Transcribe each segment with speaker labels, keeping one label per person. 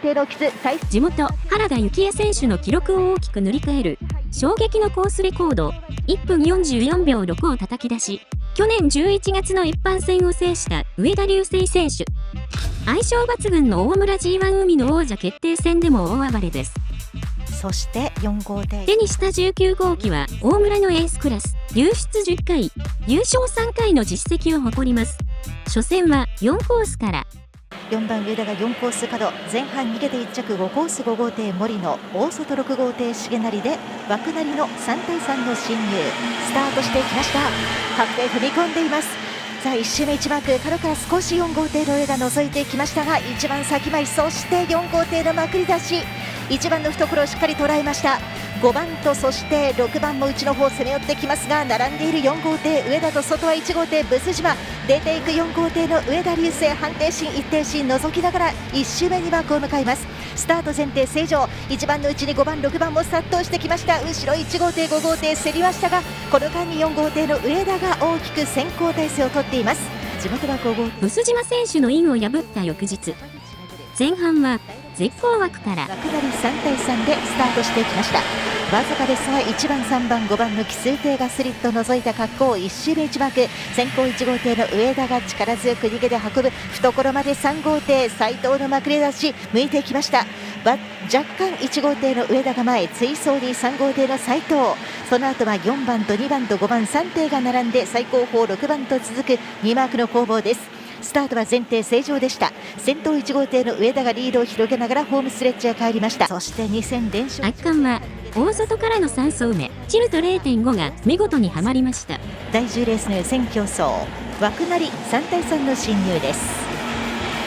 Speaker 1: 定のキス最
Speaker 2: 地元原田幸恵選手の記録を大きく塗り替える衝撃のコースレコード。1分44秒6を叩き出し去年11月の一般戦を制した上田流星選手。相性抜群の大村 G1 海の王者決定戦でも大暴れです。
Speaker 1: そして4号艇。
Speaker 2: 手にした19号機は大村のエースクラス。流出10回。優勝3回の実績を誇ります。初戦は4コースから
Speaker 1: 4番上田が4コース角前半逃げて1着5コース5号艇森野大外6号艇重成で枠なりの3対3の進入。スタートしていきました。確定踏み込んでいます。さあ1周目1マーク角から少し4号艇の上が覗いていきましたが一番先前そして4号艇のまくり出し。1番の懐をしっかり捉えました。5番とそして6番も内の方攻め寄ってきますが並んでいる4号艇上田と外は1号艇ブス島。出ていく4号艇の上田流星判定心一定心覗きながら1周目にマークを迎えます。スタート前提正常。1番のうちに5番6番も殺到してきました。後ろ1号艇5号艇競りましたがこの間に4号艇の上田が大きく先行体制をとっています。地元は5号
Speaker 2: ブス島選手のインを破った翌日。前半は絶好枠から。
Speaker 1: 枠なり3対3でスタートしていきました。わずかですが1番3番5番の奇数艇がスリット除いた格好1周目1マーク先行1号艇の上田が力強く逃げて運ぶ懐まで3号艇。斉藤のまくれ出し向いていきました。若干1号艇の上田が前追走に3号艇の斉藤。その後は4番と2番と5番3艇が並んで最高峰6番と続く2マークの攻防です。スタートは前提正常でした。先頭1号艇の上田がリードを広げながらホームスレッジへ帰りました。そして2戦連勝。
Speaker 2: 圧巻は大外からの3走目。チルト0.5が見事にはまりました。
Speaker 1: 第10レースの予選競争。枠なり3対3の進入です。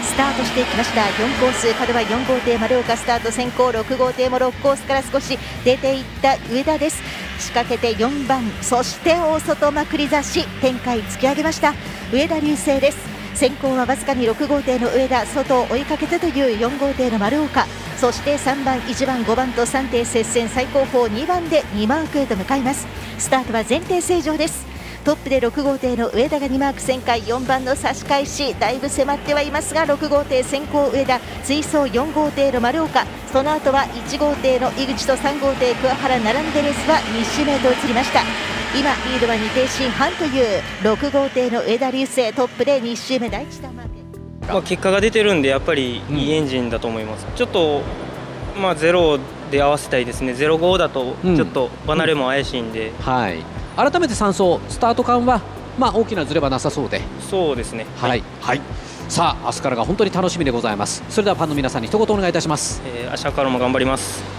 Speaker 1: スタートしていきました。4コース角は4号艇丸岡。スタート先行6号艇も6コースから少し出ていった上田です。仕掛けて4番そして大外まくり出し展開突き上げました。上田流星です先行はわずかに6号艇の上田外を追いかけてという4号艇の丸岡。そして3番1番5番と3艇接戦。最高峰2番で2マークへと向かいます。スタートは前提正常です。トップで6号艇の上田が2マーク旋回。4番の差し返しだいぶ迫ってはいますが6号艇先行上田追走4号艇の丸岡。その後は1号艇の井口と3号艇桑原並んでレースは2周目へと移りました。今リードは2艇進半という6号艇の上田流星トップで2周目第1弾マーク
Speaker 3: まあ、結果が出てるんでやっぱりいいエンジンだと思います、ちょっと、まあ、ゼロで合わせたいですね。ゼロ5だとちょっと離れも怪しいんで、
Speaker 4: はい。改めて3走スタート感はまあ大きなズレはなさそうで。
Speaker 3: そうですね。
Speaker 4: はい、はい、さあ明日からが本当に楽しみでございます。それではファンの皆さんに一言お願いいたします、
Speaker 3: えー明日からも頑張ります